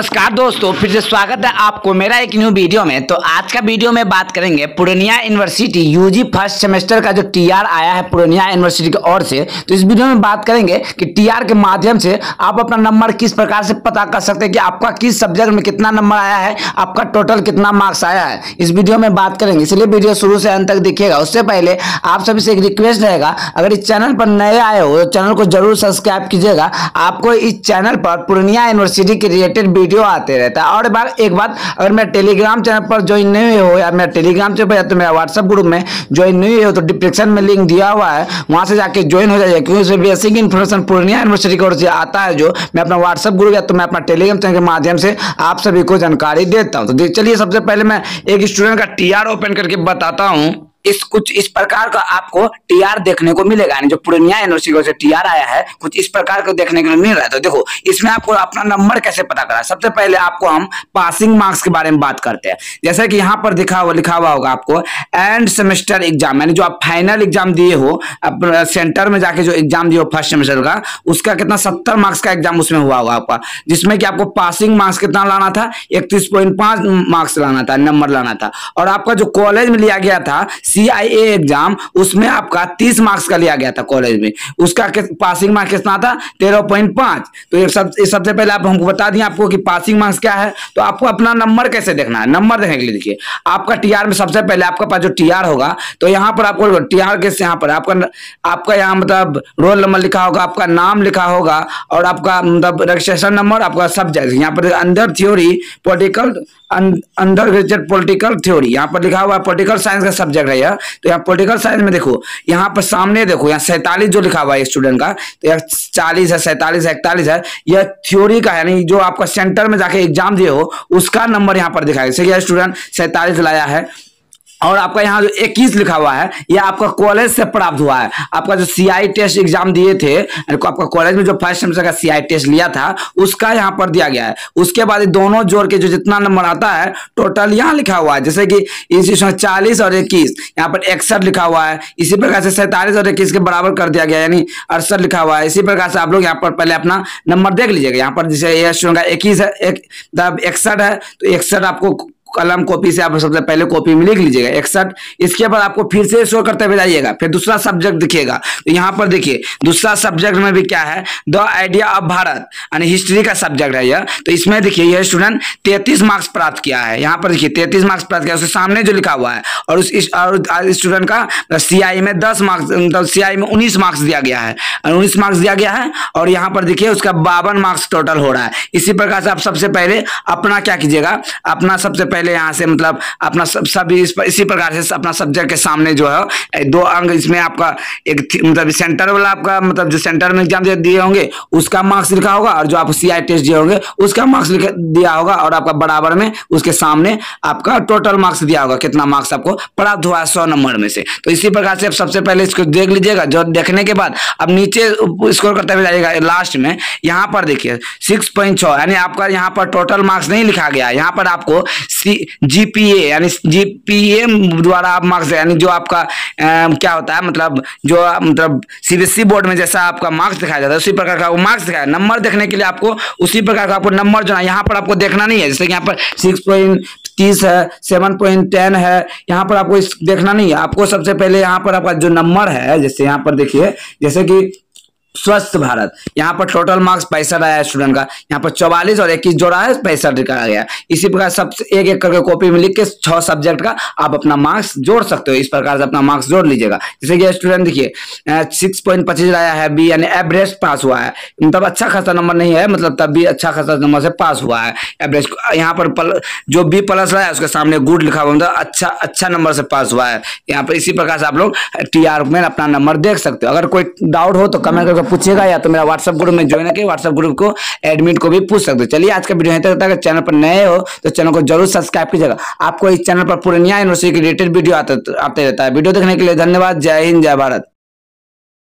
नमस्कार दोस्तों, फिर से स्वागत है आपको मेरा एक न्यू वीडियो में। तो आज का वीडियो में बात करेंगे Purnia university UG first semester का जो टीआर आया है पूर्णिया यूनिवर्सिटी की ओर से। तो इस वीडियो में बात करेंगे कि टीआर के माध्यम से आप अपना नंबर किस प्रकार से पता कर सकते हैं कि आपका किस सब्जेक्ट में कितना नंबर आया है, आपका टोटल कितना मार्क्स आया है। इस वीडियो में बात करेंगे। इसलिए वीडियो शुरू से अंत तक देखिएगा। उससे पहले आप सभी से एक रिक्वेस्ट रहेगा, अगर इस चैनल पर नए आए हो तो चैनल को ज़रूर सब्सक्राइब कीजिएगा। आपको इस चैनल पर पूर्णिया यूनिवर्सिटी के रिलेटेड वीडियो आते रहता है। और एक बार एक बात, अगर मेरे टेलीग्राम चैनल पर ज्वाइन नहीं हो या मेरा टेलीग्राम चैनल पर या तो मेरा व्हाट्सएप ग्रुप में ज्वाइन नहीं हो तो डिस्क्रिप्शन में लिंक दिया हुआ है, वहाँ से जाके ज्वाइन हो जाइए। क्योंकि उसमें बेसिक इन्फॉर्मेशन पूर्णिया यूनिवर्सिटी की ओर से आता है, जो मैं अपना व्हाट्सएप ग्रुप या तो मैं अपना टेलीग्राम चैनल के माध्यम से आप सभी को जानकारी देता हूँ। तो चलिए, सबसे पहले मैं एक स्टूडेंट का टीआर ओपन करके बताता हूँ। इस कुछ इस प्रकार का आपको टीआर देखने को मिलेगा। यानी जो पूर्णिया यूनिवर्सिटी से टीआर आया है, कुछ इस प्रकार का देखने को मिल रहा है। तो देखो, इसमें आपको अपना नंबर कैसे पता करा? सबसे पहले आपको हम पासिंग मार्क्स के बारे में बात करते हैं। जैसे कि यहाँ पर दिखा हुआ लिखा हुआ होगा आपको एंड सेमेस्टर एग्ज़ाम यानी जो आप फाइनल एग्ज़ाम दिए हो सेंटर में जाके जो एग्ज़ाम दिए हो फ़र्स्ट सेमेस्टर का, उसका कितना सत्तर मार्क्स का एग्ज़ाम उसमें हुआ होगा आपका। जिसमें कि आपको पासिंग मार्क्स कितना लाना था? इकतीस मार्क्स लाना था नंबर लाना था। और आपका जो कॉलेज में लिया गया था सी एग्ज़ाम उसमें आपका तीस मार्क्स का लिया गया था कॉलेज में। उसका पासिंग मार्क्स कितना था? तेरह पॉइंट पाँच। तो ये सब सबसे पहले आप हमको बता दिए आपको कि पासिंग मार्क्स क्या है। तो आपको अपना नंबर कैसे देखना है? नंबर देखने के लिए देखिए। आपका टीआर में सबसे पहले आपका पास जो टीआर होगा तो यहाँ पर आपको टीआर के यहाँ पर आपका आपका यहाँ मतलब रोल नंबर लिखा होगा, आपका नाम लिखा होगा, और आपका मतलब रजिस्ट्रेशन नंबर आपका सब्जेक्ट यहाँ पर अंदर theory political undergraduate political theory यहाँ पर लिखा हुआ पॉलिटिकल साइंस का सब्जेक्ट है यह तो यहाँ पोलिटिकल साइंस में देखो, यहाँ पर सामने देखो, यहाँ सैतालीस जो लिखा हुआ है स्टूडेंट का तो यह चालीस है, सैतालीस है, इकतालीस है, यह थ्योरी का यानी जो आपका सेंटर में जाके एग्ज़ाम दिए हो, उसका नंबर यहाँ पर दिखाया जैसे स्टूडेंट सैतालीस लाया है। और आपका यहाँ जो इक्कीस लिखा हुआ है यह आपका कॉलेज से प्राप्त हुआ है। आपका जो सीआई टेस्ट एग्ज़ाम दिए थे आपका कॉलेज में जो फ़र्स्ट सेमेस्टर का सीआई टेस्ट लिया था, उसका यहाँ पर दिया गया है। उसके बाद दोनों जोड़ के जो जितना नंबर आता है टोटल यहाँ लिखा हुआ है। जैसे कि इसमें चालीस और इक्कीस, यहाँ पर इकसठ लिखा हुआ है। इसी प्रकार से सैंतालीस और इक्कीस के बराबर कर दिया गया, यानी अड़सठ लिखा हुआ है। इसी प्रकार से आप लोग यहाँ पर पहले अपना नंबर देख लीजिएगा। यहाँ पर जैसे इक्कीस है इकसठ है तो इकसठ आपको कलम कॉपी से आप सबसे पहले कॉपी में लिख लीजिएगा इकसठ इसके बाद आपको फिर से शो करते हुए जाइएगा, फिर दूसरा सब्जेक्ट दिखेगा। तो यहाँ पर देखिए, दूसरा सब्जेक्ट में भी क्या है? द आइडिया ऑफ़ भारत यानी हिस्ट्री का सब्जेक्ट है यह। तो इसमें देखिए, यह स्टूडेंट तैतीस मार्क्स प्राप्त किया है। यहाँ पर देखिए, तैतीस मार्क्स प्राप्त किया उसके सामने जो लिखा हुआ है। और उस स्टूडेंट का सीआई में दस मार्क्स मतलब सी में उन्नीस मार्क्स दिया गया है। उन्नीस मार्क्स दिया गया है, और यहाँ पर देखिए, उसका बावन मार्क्स टोटल हो रहा है। इसी प्रकार से आप सबसे पहले अपना क्या कीजिएगा? अपना सबसे पहले पहले यहाँ से मतलब अपना सब सब इस, पर, इसी प्रकार से अपना सब्जेक्ट के सामने जो है दो अंक इसमें आपका एक मतलब सेंटर वाला आपका मतलब जो सेंटर में एग्ज़ाम दिए होंगे उसका मार्क्स लिखा होगा और जो आप सी आई टेस्ट दिए होंगे उसका मार्क्स दिया होगा और आपका बराबर में उसके सामने आपका टोटल मार्क्स दिया होगा कितना मार्क्स आपको प्राप्त हुआ है नंबर में से। तो इसी प्रकार से आप सबसे पहले इसको देख लीजिएगा जो देखने के बाद अब नीचे स्कोर करते हुए जाइएगा लास्ट में यहाँ पर देखिए सिक्स यानी आपका यहाँ पर टोटल मार्क्स नहीं लिखा गया यहाँ पर आपको सी जीपीए यानी जीपीए द्वारा आप मार्क्स यानी जो आपका आ, क्या होता है मतलब जो मतलब सीबीएसई बोर्ड में जैसा आपका मार्क्स दिखाया जाता है उसी प्रकार का मार्क्स दिखाया नंबर देखने के लिए आपको उसी प्रकार का आपको नंबर जो है यहाँ पर आपको देखना नहीं है। जैसे कि यहाँ पर सिक्स पॉइंट तीस है सेवन पॉइंट टेन है यहाँ पर आपको इस देखना नहीं है। आपको सबसे पहले यहाँ पर आपका जो नंबर है जैसे यहाँ पर देखिए जैसे कि स्वस्थ भारत। यहाँ पर टोटल मार्क्स पैंसठ आया स्टूडेंट का। यहाँ पर चौवालीस और इक्कीस जोड़ा है पैंसठ लिखा गया इसी प्रकार सब एक एक करके कॉपी में लिख के छह सब्जेक्ट का आप अपना मार्क्स जोड़ सकते हो। इस प्रकार से अपना मार्क्स जोड़ लीजिएगा। जैसे कि स्टूडेंट देखिए सिक्स पॉइंट पच्चीस आया है बी यानी एवरेज पास हुआ है। मतलब अच्छा खासा नंबर नहीं है मतलब तब भी अच्छा खासा नंबर से पास हुआ है। एवरेज यहाँ पर पल, जो बी प्लस रहा है उसके सामने गुड लिखा हुआ मतलब अच्छा अच्छा नंबर से पास हुआ है। यहाँ पर इसी प्रकार से आप लोग टीआर में अपना नंबर देख सकते हो। अगर कोई डाउट हो तो कमेंट करके पूछेगा या तो मेरा व्हाट्सअप ग्रुप में ज्वाइन करके व्हाट्सअप ग्रुप को एडमिट को भी पूछ सकते हो। चलिए, आज का वीडियो यहाँ तक अगर चैनल पर नए हो तो चैनल को ज़रूर सब्सक्राइब कीजिएगा। आपको इस चैनल पर पूर्णिया यूनिवर्सिटी के रिलेटेड वीडियो आते रहता है। वीडियो देखने के लिए धन्यवाद। जय हिंद, जय भारत।